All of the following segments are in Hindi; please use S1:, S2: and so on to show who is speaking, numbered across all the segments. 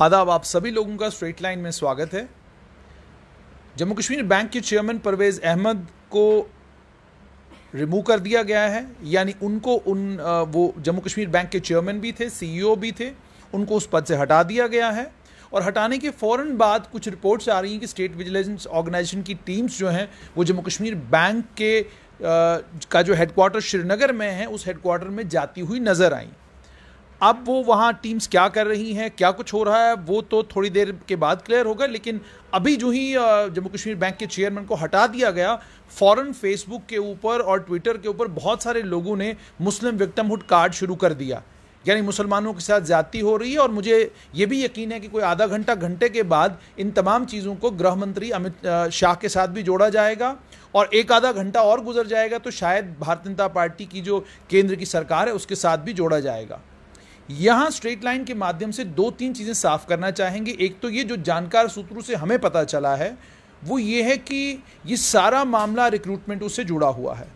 S1: आदाब, आप सभी लोगों का स्ट्रेट लाइन में स्वागत है। जम्मू कश्मीर बैंक के चेयरमैन परवेज़ अहमद को रिमूव कर दिया गया है। यानी उनको उन वो जम्मू कश्मीर बैंक के चेयरमैन भी थे सीईओ भी थे, उनको उस पद से हटा दिया गया है। और हटाने के फ़ौर बाद कुछ रिपोर्ट्स आ रही हैं कि स्टेट विजिलेंस ऑर्गेनाइजेशन की टीम्स जो हैं, वो जम्मू कश्मीर बैंक के का जो हेडक्वार्टर श्रीनगर में है, उस हेडक्वार्टर में जाती हुई नज़र आई। अब वो वहाँ टीम्स क्या कर रही हैं, क्या कुछ हो रहा है, वो तो थोड़ी देर के बाद क्लियर होगा लेकिन अभी जो ही जम्मू कश्मीर बैंक के चेयरमैन को हटा दिया गया फ़ौरन फेसबुक के ऊपर और ट्विटर के ऊपर बहुत सारे लोगों ने मुस्लिम विक्टमहुड कार्ड शुरू कर दिया। यानी मुसलमानों के साथ ज़्यादती हो रही है और मुझे ये भी यकीन है कि कोई आधा घंटा, घंटे के बाद इन तमाम चीज़ों को गृह मंत्री अमित शाह के साथ भी जोड़ा जाएगा और एक आधा घंटा और गुजर जाएगा तो शायद भारतीय जनता पार्टी की जो केंद्र की सरकार है, उसके साथ भी जोड़ा जाएगा। यहाँ स्ट्रेट लाइन के माध्यम से दो तीन चीज़ें साफ़ करना चाहेंगे। एक तो ये जो जानकार सूत्रों से हमें पता चला है, वो ये है कि ये सारा मामला रिक्रूटमेंटों से जुड़ा हुआ है।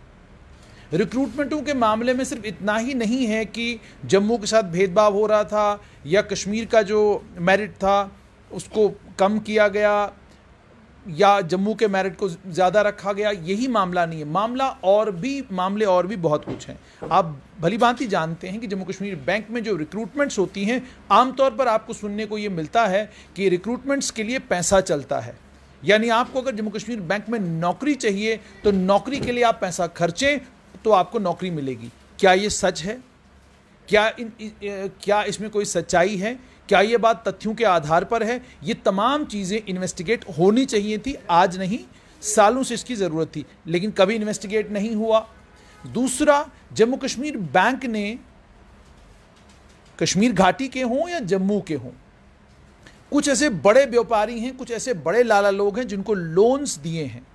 S1: रिक्रूटमेंटों के मामले में सिर्फ़ इतना ही नहीं है कि जम्मू के साथ भेदभाव हो रहा था या कश्मीर का जो मेरिट था, उसको कम किया गया या जम्मू के मेरिट को ज़्यादा रखा गया यही मामला नहीं है। मामला और भी मामले और भी बहुत कुछ हैं। आप भली भांति जानते हैं कि जम्मू कश्मीर बैंक में जो रिक्रूटमेंट्स होती हैं आमतौर पर आपको सुनने को ये मिलता है कि रिक्रूटमेंट्स के लिए पैसा चलता है। यानी आपको अगर जम्मू कश्मीर बैंक में नौकरी चाहिए तो नौकरी के लिए आप पैसा खर्चें तो आपको नौकरी मिलेगी। क्या ये सच है? क्या इन, क्या इसमें कोई सच्चाई है? क्या ये बात तथ्यों के आधार पर है? ये तमाम चीज़ें इन्वेस्टिगेट होनी चाहिए थी, आज नहीं, सालों से इसकी ज़रूरत थी, लेकिन कभी इन्वेस्टिगेट नहीं हुआ। दूसरा, जम्मू कश्मीर बैंक ने कश्मीर घाटी के हों या जम्मू के हों, कुछ ऐसे बड़े व्यापारी हैं, कुछ ऐसे बड़े लाला लोग हैं जिनको लोन्स दिए हैं।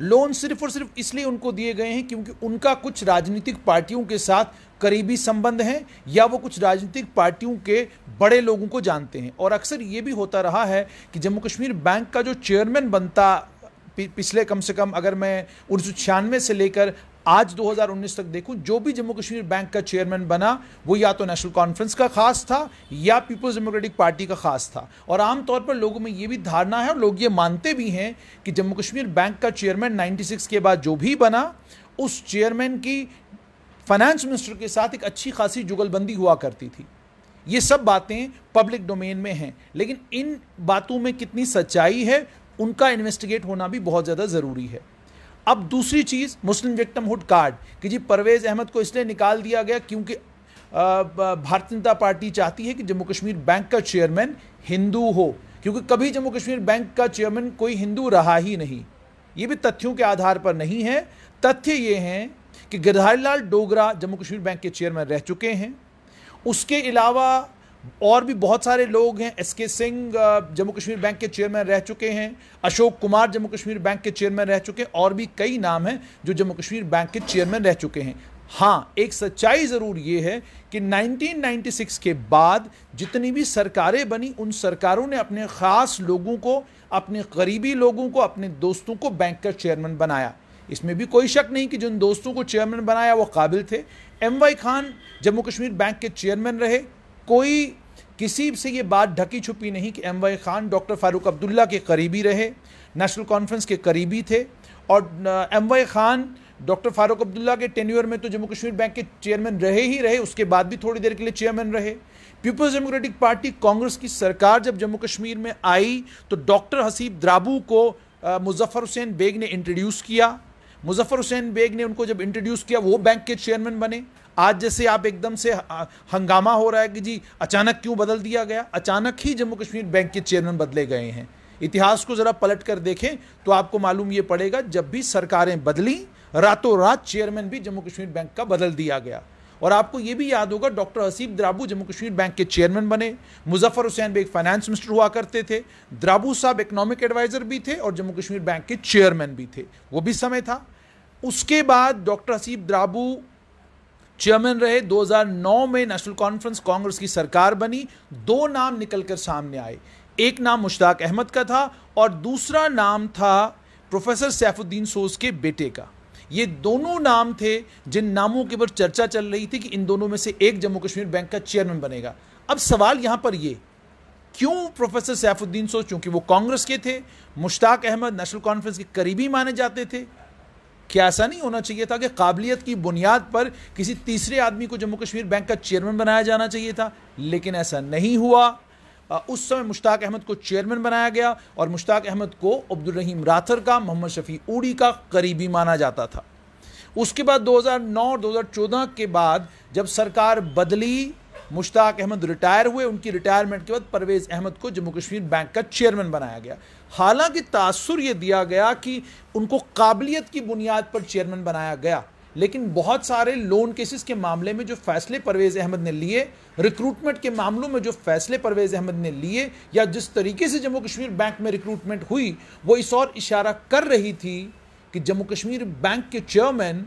S1: लोन सिर्फ़ और सिर्फ़ इसलिए उनको दिए गए हैं क्योंकि उनका कुछ राजनीतिक पार्टियों के साथ करीबी संबंध हैं या वो कुछ राजनीतिक पार्टियों के बड़े लोगों को जानते हैं। और अक्सर ये भी होता रहा है कि जम्मू कश्मीर बैंक का जो चेयरमैन बनता पिछले कम से कम अगर मैं उन्नीस सौ छियानवे से लेकर आज 2019 तक देखूँ, जो भी जम्मू कश्मीर बैंक का चेयरमैन बना, वो या तो नेशनल कॉन्फ्रेंस का खास था, या पीपल्स डेमोक्रेटिक पार्टी का खास था। और आमतौर पर लोगों में ये भी धारणा है, और लोग ये मानते भी हैं कि जम्मू कश्मीर बैंक का चेयरमैन 96 के बाद जो भी बना, उस चेयरमैन की फाइनेंस मिनिस्टर के साथ एक अच्छी खासी जुगलबंदी हुआ करती थी। ये सब बातें पब्लिक डोमेन में हैं, लेकिन इन बातों में कितनी सच्चाई है, उनका इन्वेस्टिगेट होना भी बहुत ज़्यादा ज़रूरी है। अब दूसरी चीज़ मुस्लिम विक्टम विक्टमहुड कार्ड कि जी परवेज़ अहमद को इसलिए निकाल दिया गया क्योंकि भारतीय जनता पार्टी चाहती है कि जम्मू कश्मीर बैंक का चेयरमैन हिंदू हो, क्योंकि कभी जम्मू कश्मीर बैंक का चेयरमैन कोई हिंदू रहा ही नहीं। ये भी तथ्यों के आधार पर नहीं है। तथ्य ये हैं कि गिरधारी लाल डोगरा जम्मू कश्मीर बैंक के चेयरमैन रह चुके हैं। उसके अलावा और भी बहुत सारे लोग हैं। S K Singh Jammu Kashmir bank के चेयरमैन रह चुके हैं। अशोक कुमार जम्मू कश्मीर बैंक के चेयरमैन रह चुके हैं और भी कई नाम हैं जो जम्मू कश्मीर बैंक के चेयरमैन रह चुके हैं। हाँ एक सच्चाई ज़रूर ये है कि 1996 के बाद जितनी भी सरकारें बनी, उन सरकारों ने अपने ख़ास लोगों को, अपने करीबी लोगों को, अपने दोस्तों को बैंक का चेयरमैन बनाया। इसमें भी कोई शक नहीं कि जिन दोस्तों को चेयरमैन बनाया, वो काबिल थे। M Y Khan Jammu Kashmir bank के चेयरमैन रहे। कोई किसी से ये बात ढकी छुपी नहीं कि M Y Khan doctor Farooq Abdullah के करीबी रहे नेशनल कॉन्फ्रेंस के करीबी थे, और M Y Khan doctor Farooq Abdullah के टेन्यूर में तो जम्मू कश्मीर बैंक के चेयरमैन रहे ही रहे, उसके बाद भी थोड़ी देर के लिए चेयरमैन रहे। पीपल्स डेमोक्रेटिक पार्टी कांग्रेस की सरकार जब जम्मू कश्मीर में आई तो डॉक्टर हसीब द्राबू को मुजफ्फर हुसैन बेग ने इंट्रोड्यूस किया। मुजफ्फर हुसैन बेग ने उनको जब इंट्रोड्यूस किया, वो बैंक के चेयरमैन बने। आज जैसे आप एकदम से हंगामा हो रहा है कि जी, अचानक क्यों बदल दिया गया? अचानक ही जम्मू कश्मीर बैंक के चेयरमैन बदले गए हैं। इतिहास को ज़रा पलट कर देखें तो आपको मालूम ये पड़ेगा, जब भी सरकारें बदली, रातों रात चेयरमैन भी जम्मू कश्मीर बैंक का बदल दिया गया। और आपको ये भी याद होगा, डॉक्टर हसीब द्राबू जम्मू कश्मीर बैंक के चेयरमैन बने। मुजफ्फर हुसैन बेग फाइनेंस मिनिस्टर हुआ करते थे। द्राबू साहब इकोनॉमिक एडवाइजर भी थे और जम्मू कश्मीर बैंक के चेयरमैन भी थे। वो भी समय था। उसके बाद डॉक्टर हसीब द्राबू चेयरमैन रहे 2009 में नेशनल कॉन्फ्रेंस कांग्रेस की सरकार बनी, दो नाम निकलकर सामने आए। एक नाम मुश्ताक अहमद का था और दूसरा नाम था प्रोफेसर सैफुद्दीन सोज के बेटे का। ये दोनों नाम थे जिन नामों के ऊपर चर्चा चल रही थी कि इन दोनों में से एक जम्मू कश्मीर बैंक का चेयरमैन बनेगा। अब सवाल यहाँ पर ये, क्यों प्रोफेसर सैफुद्दीन सोच चूँकि वो कांग्रेस के थे, मुश्ताक अहमद नेशनल कॉन्फ्रेंस के करीबी माने जाते थे क्या ऐसा नहीं होना चाहिए था कि काबिलियत की बुनियाद पर किसी तीसरे आदमी को जम्मू कश्मीर बैंक का चेयरमैन बनाया जाना चाहिए था, लेकिन ऐसा नहीं हुआ। उस समय मुश्ताक अहमद को चेयरमैन बनाया गया और मुश्ताक अहमद को अब्दुल रहीम राथर का, मोहम्मद शफी उड़ी का करीबी माना जाता था। उसके बाद 2009 और 2014 के बाद जब सरकार बदली मुश्ताक अहमद रिटायर हुए। उनकी रिटायरमेंट के बाद परवेज अहमद को जम्मू कश्मीर बैंक का चेयरमैन बनाया गया। हालाँकि तासर यह दिया गया कि उनको काबिलियत की बुनियाद पर चेयरमैन बनाया गया। लेकिन बहुत सारे लोन केसेस के मामले में जो फैसले परवेज अहमद ने लिए, रिक्रूटमेंट के मामलों में जो फैसले परवेज अहमद ने लिए, या जिस तरीके से जम्मू कश्मीर बैंक में रिक्रूटमेंट हुई, वो इस और इशारा कर रही थी कि जम्मू कश्मीर बैंक के चेयरमैन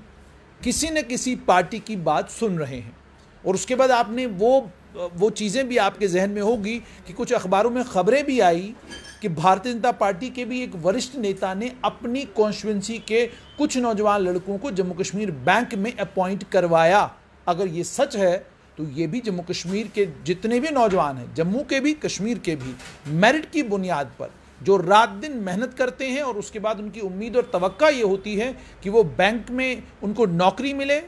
S1: किसी न किसी पार्टी की बात सुन रहे हैं। और उसके बाद आपने वो वो चीज़ें भी आपके जहन में होगी कि कुछ अखबारों में खबरें भी आई कि भारतीय जनता पार्टी के भी एक वरिष्ठ नेता ने अपनी कॉन्स्टिट्युंसी के कुछ नौजवान लड़कों को जम्मू कश्मीर बैंक में अपॉइंट करवाया। अगर ये सच है तो ये भी जम्मू कश्मीर के जितने भी नौजवान हैं, जम्मू के भी, कश्मीर के भी मेरिट की बुनियाद पर, जो रात दिन मेहनत करते हैं और उसके बाद उनकी उम्मीद और तवक्का ये होती है कि वो बैंक में उनको नौकरी मिले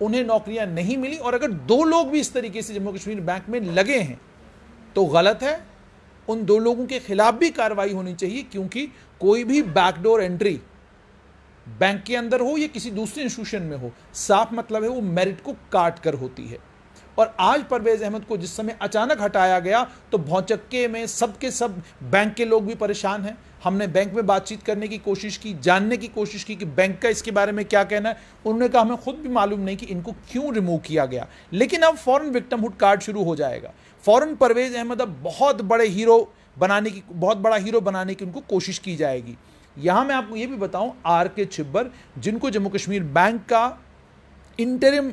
S1: उन्हें नौकरियाँ नहीं मिली, और अगर दो लोग भी इस तरीके से जम्मू कश्मीर बैंक में लगे हैं तो गलत है। उन दो लोगों के खिलाफ भी कार्रवाई होनी चाहिए, क्योंकि कोई भी बैकडोर एंट्री बैंक के अंदर हो या किसी दूसरे इंस्टीट्यूशन में हो, साफ़ मतलब है वो मेरिट को काट कर होती है। और आज परवेज अहमद को जिस समय अचानक हटाया गया तो भौचक्के में सबके सब बैंक के लोग भी परेशान हैं। हमने बैंक में बातचीत करने की कोशिश की, जानने की कोशिश की कि बैंक का इसके बारे में क्या कहना है। उन्होंने कहा, हमें खुद भी मालूम नहीं कि इनको क्यों रिमूव किया गया। लेकिन अब फॉरन विक्टमहुड कार्ड शुरू हो जाएगा। फॉरन परवेज अहमद अब बहुत बड़े हीरो बनाने की, बहुत बड़ा हीरो बनाने की उनको कोशिश की जाएगी। यहाँ मैं आपको ये भी बताऊँ, आर के छिब्बर, जिनको जम्मू कश्मीर बैंक का इंटरिम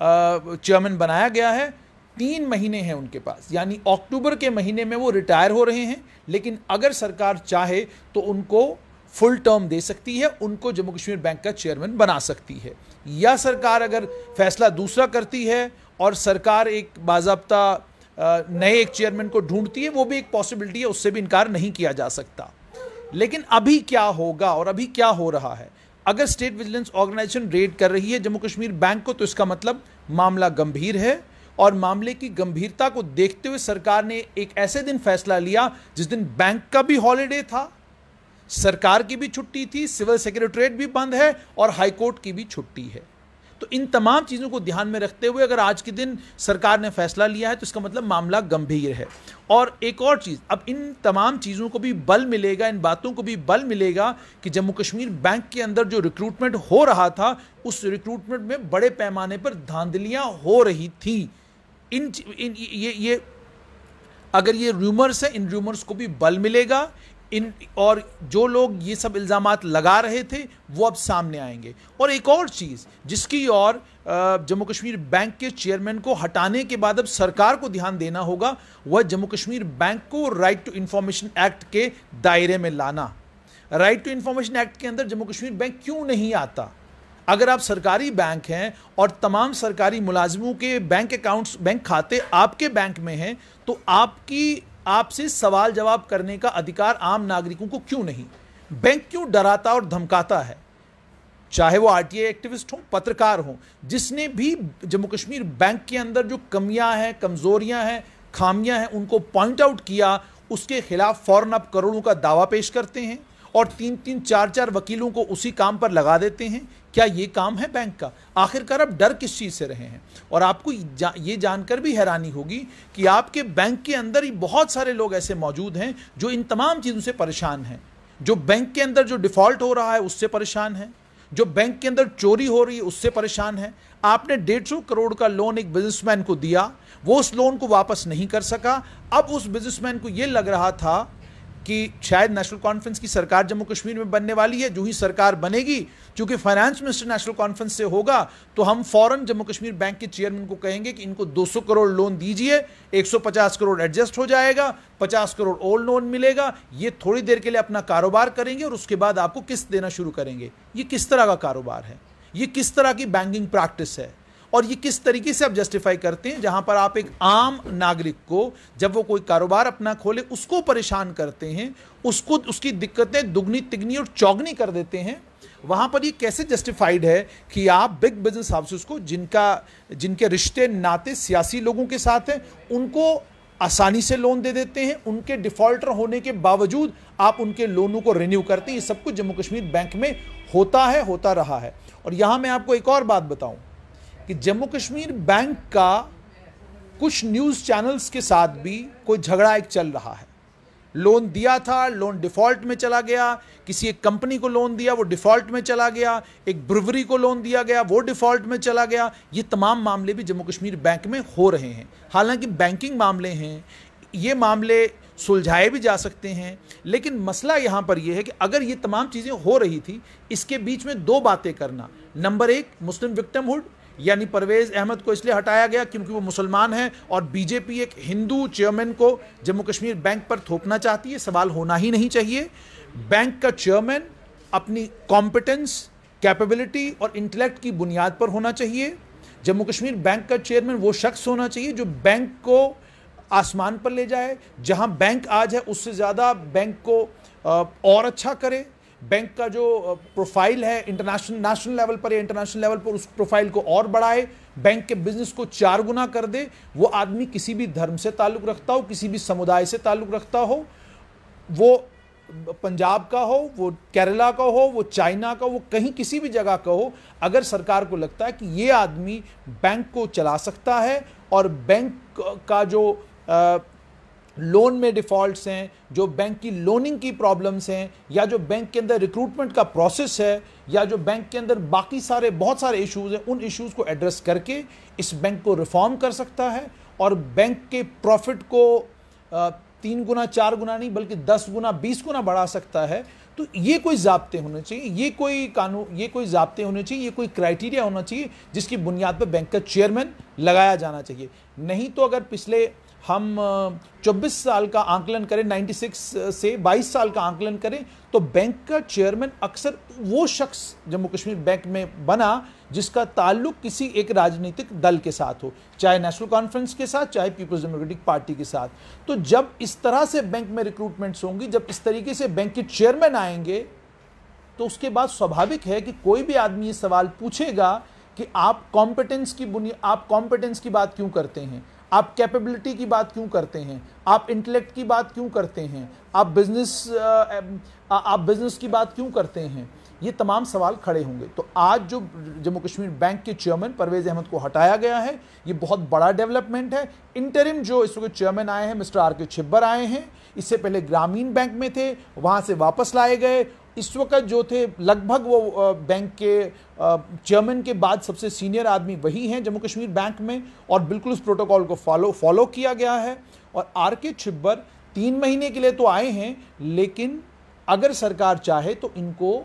S1: चेयरमैन बनाया गया है, तीन महीने हैं उनके पास। यानी अक्टूबर के महीने में वो रिटायर हो रहे हैं, लेकिन अगर सरकार चाहे तो उनको फुल टर्म दे सकती है, उनको जम्मू कश्मीर बैंक का चेयरमैन बना सकती है। या सरकार अगर फैसला दूसरा करती है और सरकार एक बाजाबता नए एक चेयरमैन को ढूंढती है, वो भी एक पॉसिबिलिटी है, उससे भी इनकार नहीं किया जा सकता। लेकिन अभी क्या होगा और अभी क्या हो रहा है? अगर स्टेट विजिलेंस ऑर्गेनाइजेशन रेड कर रही है जम्मू कश्मीर बैंक को तो इसका मतलब मामला गंभीर है और मामले की गंभीरता को देखते हुए सरकार ने एक ऐसे दिन फैसला लिया जिस दिन बैंक का भी हॉलीडे था, सरकार की भी छुट्टी थी, सिविल सेक्रेटरीट भी बंद है और हाईकोर्ट की भी छुट्टी है। तो इन तमाम चीज़ों को ध्यान में रखते हुए अगर आज के दिन सरकार ने फैसला लिया है तो इसका मतलब मामला गंभीर है। और एक और चीज़ अब इन तमाम चीज़ों को भी बल मिलेगा इन बातों को भी बल मिलेगा कि जम्मू कश्मीर बैंक के अंदर जो रिक्रूटमेंट हो रहा था उस रिक्रूटमेंट में बड़े पैमाने पर धांधलियाँ हो रही थी। इन, इन ये ये अगर ये रूमर्स है इन रूमर्स को भी बल मिलेगा इन और जो लोग ये सब इल्ज़ाम लगा रहे थे, वो अब सामने आएँगे। और एक और चीज़, जिसकी और जम्मू कश्मीर बैंक के चेयरमैन को हटाने के बाद अब सरकार को ध्यान देना होगा, वह जम्मू कश्मीर बैंक को राइट टू इंफॉर्मेशन एक्ट के दायरे में लाना। राइट टू इंफॉर्मेशन एक्ट के अंदर जम्मू कश्मीर बैंक क्यों नहीं आता? अगर आप सरकारी बैंक हैं और तमाम सरकारी मुलाजमों के बैंक अकाउंट्स बैंक खाते आपके बैंक में हैं तो आपकी आपसे सवाल जवाब करने का अधिकार आम नागरिकों को क्यों नहीं? बैंक क्यों डराता और धमकाता है? चाहे वो आरटीआई एक्टिविस्ट हो, पत्रकार हो, जिसने भी जम्मू कश्मीर बैंक के अंदर जो कमियाँ हैं, कमजोरियाँ हैं, खामियाँ हैं, उनको पॉइंट आउट किया, उसके खिलाफ फ़ौरन आप करोड़ों का दावा पेश करते हैं। और तीन तीन चार चार वकीलों को उसी काम पर लगा देते हैं। क्या ये काम है बैंक का? आखिरकार आप डर किस चीज़ से रहे हैं? और आपको जा, ये जानकर भी हैरानी होगी कि आपके बैंक के अंदर ही बहुत सारे लोग ऐसे मौजूद हैं जो इन तमाम चीज़ों से परेशान हैं। जो बैंक के अंदर जो डिफ़ॉल्ट हो रहा है उससे परेशान है। जो बैंक के अंदर चोरी हो रही है उससे परेशान है। आपने डेढ़ सौ करोड़ का लोन एक बिजनेसमैन को दिया वो उस लोन को वापस नहीं कर सका। अब उस बिजनेसमैन को ये लग रहा था कि शायद नेशनल कॉन्फ्रेंस की सरकार जम्मू कश्मीर में बनने वाली है, जो ही सरकार बनेगी, क्योंकि फाइनेंस मिनिस्टर नेशनल कॉन्फ्रेंस से होगा तो हम फ़ौरन जम्मू कश्मीर बैंक के चेयरमैन को कहेंगे कि इनको 200 करोड़ लोन दीजिए 150 करोड़ एडजस्ट हो जाएगा 50 करोड़ और लोन मिलेगा, ये थोड़ी देर के लिए अपना कारोबार करेंगे और उसके बाद आपको किस्त देना शुरू करेंगे। ये किस तरह का कारोबार है? ये किस तरह की बैंकिंग प्रैक्टिस है? और ये किस तरीके से आप जस्टिफाई करते हैं? जहाँ पर आप एक आम नागरिक को जब वो कोई कारोबार अपना खोले, उसको परेशान करते हैं, उसको, उसकी दिक्कतें दुगनी, तिगनी और चौगनी कर देते हैं, वहाँ पर ये कैसे जस्टिफाइड है कि आप बिग बिज़नेस हाउसेस को, जिनका, जिनके रिश्ते, नाते सियासी लोगों के साथ हैं, उनको आसानी से लोन दे देते हैं, उनके डिफॉल्टर होने के बावजूद आप उनके लोनों को रिन्यू करते हैं। ये सब कुछ जम्मू कश्मीर बैंक में होता है, होता रहा है। और यहाँ मैं आपको एक और बात बताऊँ। कि जम्मू कश्मीर बैंक का कुछ न्यूज़ चैनल्स के साथ भी कोई झगड़ा एक चल रहा है। लोन दिया था, लोन डिफ़ॉल्ट में चला गया, किसी एक कंपनी को लोन दिया, वो डिफ़ॉल्ट में चला गया, एक ब्रुवरी को लोन दिया गया, वो डिफ़ॉल्ट में चला गया। ये तमाम मामले भी जम्मू कश्मीर बैंक में हो रहे हैं। हालाँकि बैंकिंग मामले हैं, ये मामले सुलझाए भी जा सकते हैं, लेकिन मसला यहाँ पर यह है कि अगर ये तमाम चीज़ें हो रही थी, इसके बीच में दो बातें करना। नंबर एक, मुस्लिम विक्टमहुड यानी परवेज अहमद को इसलिए हटाया गया क्योंकि वो मुसलमान हैं और बीजेपी एक हिंदू चेयरमैन को जम्मू कश्मीर बैंक पर थोपना चाहती है, सवाल होना ही नहीं चाहिए। बैंक का चेयरमैन अपनी कॉम्पिटेंस कैपेबिलिटी और इंटेलेक्ट की बुनियाद पर होना चाहिए। जम्मू कश्मीर बैंक का चेयरमैन वो शख्स होना चाहिए जो बैंक को आसमान पर ले जाए। जहाँ बैंक आज है, उससे ज़्यादा बैंक को और अच्छा करे। बैंक का जो प्रोफ़ाइल है इंटरनेशनल नेशनल लेवल पर या इंटरनेशनल लेवल पर उस प्रोफ़ाइल को और बढ़ाए, बैंक के बिज़नेस को चार गुना कर दे, वो आदमी किसी भी धर्म से ताल्लुक़ रखता हो, किसी भी समुदाय से ताल्लुक़ रखता हो, वो पंजाब का हो, वो केरला का हो, वो चाइना का, वो कहीं किसी भी जगह का हो, अगर सरकार को लगता है कि ये आदमी बैंक को चला सकता है और बैंक का जो लोन में डिफ़ॉल्ट्स हैं, जो बैंक की लोनिंग की प्रॉब्लम्स हैं, या जो बैंक के अंदर रिक्रूटमेंट का प्रोसेस है, या जो बैंक के अंदर बाकी सारे, बहुत सारे इश्यूज़ हैं, उन इश्यूज़ को एड्रेस करके इस बैंक को रिफॉर्म कर सकता है और बैंक के प्रॉफिट को तीन गुना, चार गुना नहीं, बल्कि दस गुना, बीस गुना बढ़ा सकता है। तो ये कोई जबते होने चाहिए, ये कोई कानून ये कोई जबते होने चाहिए, ये कोई क्राइटेरिया होना चाहिए जिसकी बुनियाद पर बैंक का चेयरमैन लगाया जाना चाहिए। नहीं तो अगर पिछले हम 24 साल का आंकलन करें 96 से 22 साल का आंकलन करें तो बैंक का चेयरमैन अक्सर वो शख्स जम्मू कश्मीर बैंक में बना जिसका ताल्लुक किसी एक राजनीतिक दल के साथ हो, चाहे नेशनल कॉन्फ्रेंस के साथ, चाहे पीपल्स डेमोक्रेटिक पार्टी के साथ। तो जब इस तरह से बैंक में रिक्रूटमेंट्स होंगी, जब इस तरीके से बैंक के चेयरमैन आएँगे तो उसके बाद स्वाभाविक है कि कोई भी आदमी ये सवाल पूछेगा कि आप कॉम्पिटेंस की बुनियाद आप कॉम्पिटेंस की बात क्यों करते हैं? आप कैपेबिलिटी की बात क्यों करते हैं? आप इंटेलेक्ट की बात क्यों करते हैं? आप बिज़नेस आप बिज़नेस की बात क्यों करते हैं? ये तमाम सवाल खड़े होंगे। तो आज जो जम्मू कश्मीर बैंक के चेयरमैन परवेज अहमद को हटाया गया है, ये बहुत बड़ा डेवलपमेंट है। इंटरिम जो इस वक्त चेयरमैन आए हैं, मिस्टर आर के छिब्बर आए हैं, इससे पहले ग्रामीण बैंक में थे, वहाँ से वापस लाए गए इस वक्त जो थे, लगभग वो बैंक के चेयरमैन के बाद सबसे सीनियर आदमी वही हैं जम्मू कश्मीर बैंक में और बिल्कुल उस प्रोटोकॉल को फॉलो फॉलो किया गया है। और आर के छिब्बर तीन महीने के लिए तो आए हैं, लेकिन अगर सरकार चाहे तो इनको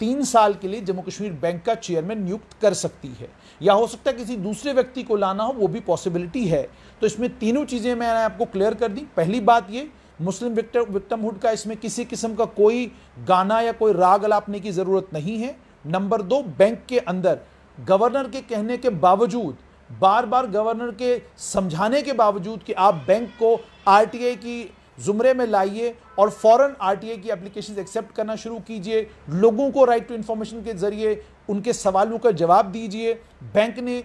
S1: तीन साल के लिए जम्मू कश्मीर बैंक का चेयरमैन नियुक्त कर सकती है। या हो सकता है किसी दूसरे व्यक्ति को लाना हो, वो भी पॉसिबिलिटी है। तो इसमें तीनों चीज़ें मैंने आपको क्लियर कर दी। पहली बात ये मुस्लिम विक्टम विक्टमहुड का इसमें किसी किस्म का कोई गाना या कोई राग अलापने की ज़रूरत नहीं है। नंबर दो, बैंक के अंदर। गवर्नर के कहने के बावजूद बार बार गवर्नर के समझाने के बावजूद कि आप बैंक को आरटीआई की जुमरे में लाइए और फॉरेन आरटीआई की एप्लीकेशन एक्सेप्ट करना शुरू कीजिए। लोगों को राइट टू इन्फॉर्मेशन के ज़रिए उनके सवालों का जवाब दीजिए। बैंक ने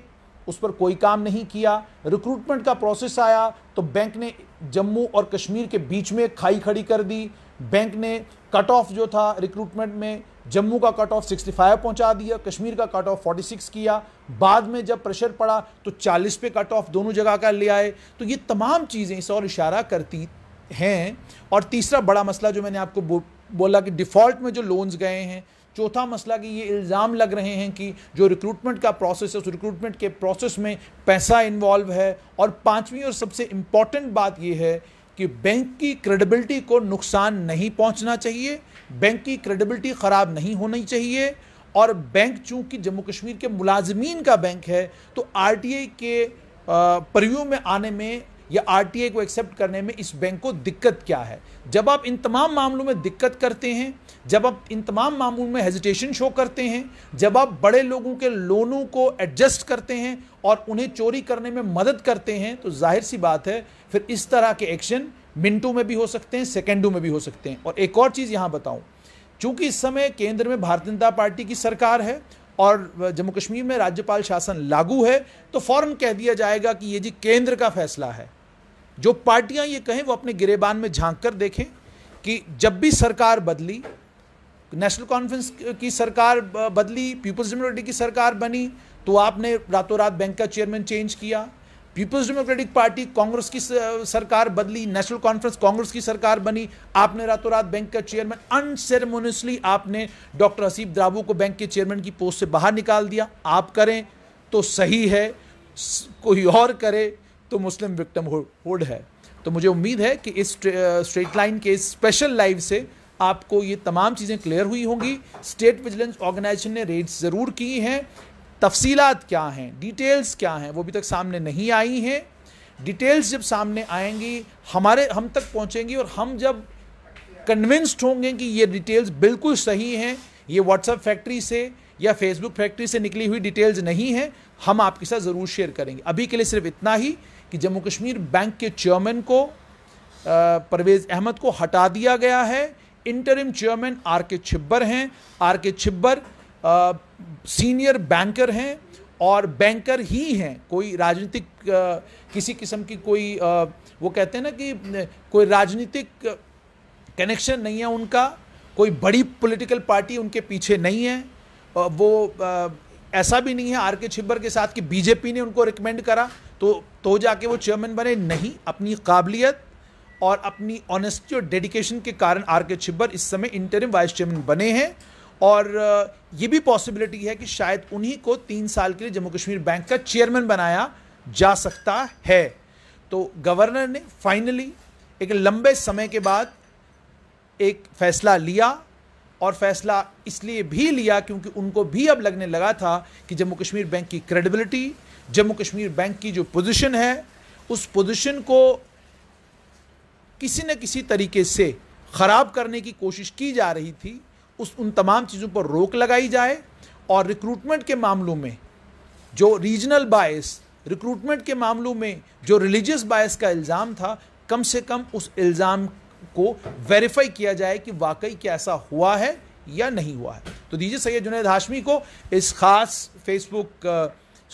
S1: उस पर कोई काम नहीं किया। रिक्रूटमेंट का प्रोसेस आया तो बैंक ने जम्मू और कश्मीर के बीच में खाई खड़ी कर दी। बैंक ने कट ऑफ़ जो था रिक्रूटमेंट में जम्मू का कट ऑफ़ 65 पहुँचा दिया कश्मीर का कट ऑफ़ 46 किया। बाद में जब प्रेशर पड़ा तो 40 पे कट ऑफ़ दोनों जगह का ले आए। तो ये तमाम चीज़ें इस और इशारा करती हैं। और तीसरा बड़ा मसला जो मैंने आपको बो, बोला कि डिफ़ॉल्ट में जो लोन्स गए हैं चौथा मसला कि ये इल्ज़ाम लग रहे हैं कि जो रिक्रूटमेंट का प्रोसेस है, उस रिक्रूटमेंट के प्रोसेस में पैसा इन्वॉल्व है। और पांचवी और सबसे इंपॉर्टेंट बात यह है कि बैंक की क्रेडिबिलिटी को नुकसान नहीं पहुँचना चाहिए बैंक की क्रेडिबिलिटी ख़राब नहीं होनी चाहिए। और बैंक चूँकि जम्मू कश्मीर के मुलाजमीन का बैंक है तो आरटीआई के परव्यू में आने में या आरटीआई को एक्सेप्ट करने में इस बैंक को दिक्कत क्या है? जब आप इन तमाम मामलों में दिक्कत करते हैं जब आप इन तमाम मामलों में हेजिटेशन शो करते हैं, जब आप बड़े लोगों के लोनों को एडजस्ट करते हैं और उन्हें चोरी करने में मदद करते हैं तो ज़ाहिर सी बात है, फिर इस तरह के एक्शन मिनटों में भी हो सकते हैं, सेकेंडों में भी हो सकते हैं। और एक और चीज़ यहाँ बताऊँ, चूँकि इस समय केंद्र में भारतीय जनता पार्टी की सरकार है और जम्मू कश्मीर में राज्यपाल शासन लागू है तो फ़ौरन कह दिया जाएगा कि ये जी केंद्र का फैसला है। जो पार्टियाँ ये कहें, वो अपने गिरेबान में झाँक कर देखें कि जब भी सरकार बदली नेशनल कॉन्फ्रेंस की सरकार बदली, पीपल्स डेमोक्रेटिक की सरकार बनी तो आपने रातों रात बैंक का चेयरमैन चेंज किया। पीपल्स डेमोक्रेटिक पार्टी कांग्रेस की सरकार बदली, नेशनल कॉन्फ्रेंस कांग्रेस की सरकार बनी, आपने रातों रात बैंक का चेयरमैन, अनसेरेमोनियसली आपने डॉक्टर हसीब द्राबू को बैंक के चेयरमैन की पोस्ट से बाहर निकाल दिया। आप करें तो सही है कोई और करे तो मुस्लिम विक्टम हुड है। तो मुझे उम्मीद है कि इस स्ट्रेट लाइन के स्पेशल लाइव से आपको ये तमाम चीज़ें क्लियर हुई होंगी। स्टेट विजिलेंस ऑर्गेनाइजेशन ने रेड्स ज़रूर की हैं। तफसीलात क्या हैं? डिटेल्स क्या हैं? वो अभी तक सामने नहीं आई हैं। डिटेल्स जब सामने आएँगी, हमारे, हम तक पहुंचेंगी और हम जब कन्विंस्ड होंगे कि ये डिटेल्स बिल्कुल सही हैं, ये व्हाट्सएप फैक्ट्री से या फेसबुक फैक्ट्री से निकली हुई डिटेल्स नहीं हैं, हम आपके साथ ज़रूर शेयर करेंगे। अभी के लिए सिर्फ़ इतना ही कि जम्मू कश्मीर बैंक के चेयरमैन को परवेज़ अहमद को हटा दिया गया है। Interim chairman are K Chhibber हैं। Are K Chhibber senior banker हैं और बैंकर ही हैं। कोई राजनीतिक किसी किस्म की कोई आ, वो कहते हैं ना कि कोई राजनीतिक कनेक्शन नहीं है उनका कोई बड़ी पॉलिटिकल पार्टी उनके पीछे नहीं है। वो आ, ऐसा भी नहीं है आर के छिब्बर के साथ कि बीजेपी ने उनको रिकमेंड करा तो तो जाके वो चेयरमैन बने। नहीं अपनी काबिलियत और अपनी ऑनेस्टी और डेडिकेशन के कारण आर के छिब्बर इस समय इंटरिम वाइस चेयरमैन बने हैं। और ये भी पॉसिबिलिटी है कि शायद उन्हीं को तीन साल के लिए जम्मू कश्मीर बैंक का चेयरमैन बनाया जा सकता है। तो गवर्नर ने फाइनली एक लंबे समय के बाद एक फैसला लिया और फैसला इसलिए भी लिया क्योंकि उनको भी अब लगने लगा था कि जम्मू कश्मीर बैंक की क्रेडिबिलिटी जम्मू कश्मीर बैंक की जो पोजीशन है, उस पोजीशन को किसी न किसी तरीके से ख़राब करने की कोशिश की जा रही थी, उस उन तमाम चीज़ों पर रोक लगाई जाए और रिक्रूटमेंट के मामलों में जो रीजनल बायस रिक्रूटमेंट के मामलों में जो रिलीजियस बायस का इल्ज़ाम था, कम से कम उस इल्ज़ाम को वेरीफाई किया जाए कि वाकई क्या ऐसा हुआ है या नहीं हुआ है। तो दीजिए सैयद जुनेद हाशमी को इस खास फेसबुक